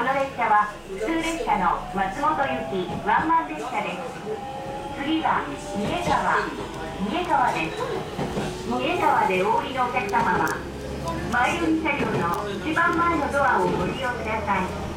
この列車は普通列車の松本行きワンマン列車です。次は三重川三重川です。三重川でお降りのお客様は前寄り車両の一番前のドアをご利用ください。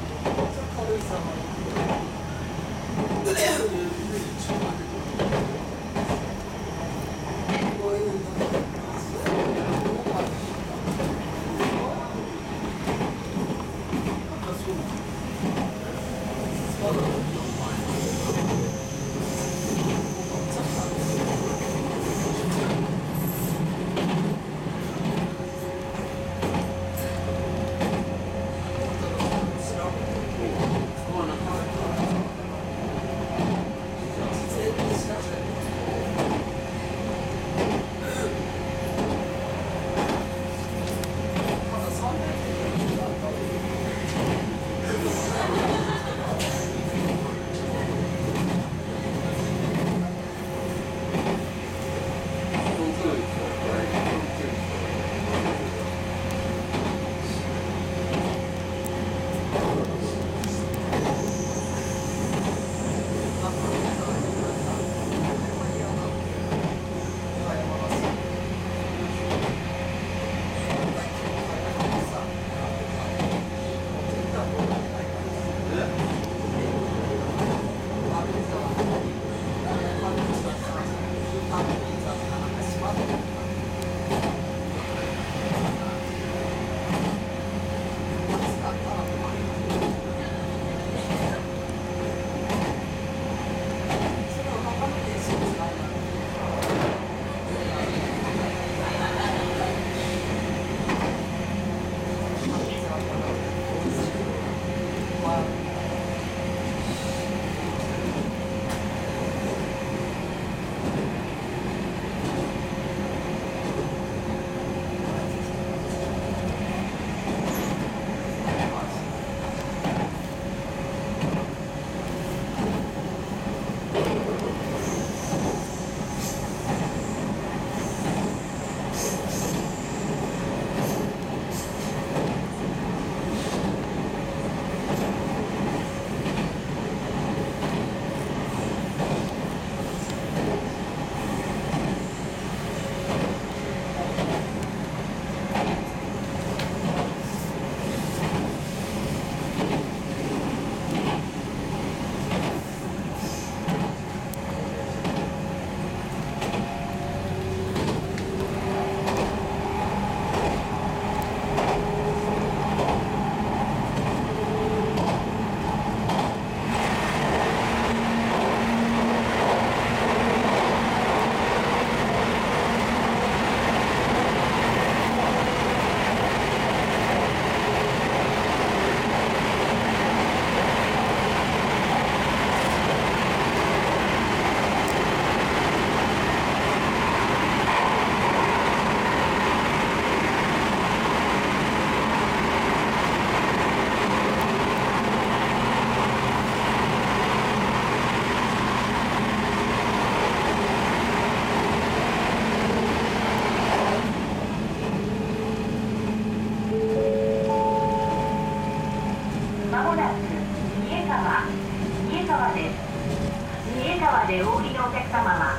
川でお降りのお客様は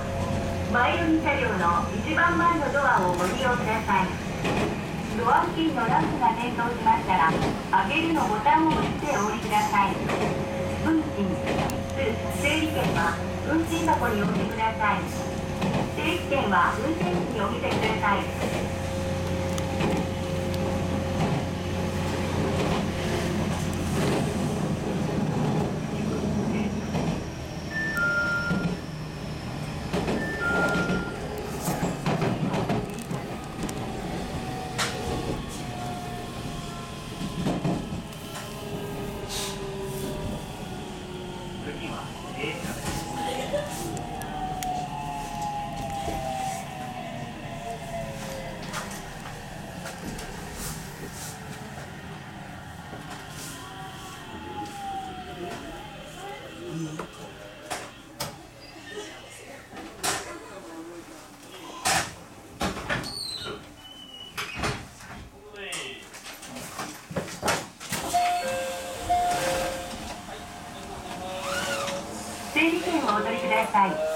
前寄り車両の一番前のドアをご利用ください。ドア付近のランプが点灯しましたら上げるのボタンを押してお降りください。運賃整理券は運賃箱にお入れください。定期券は運転士にお見せください。ください。お降りのお客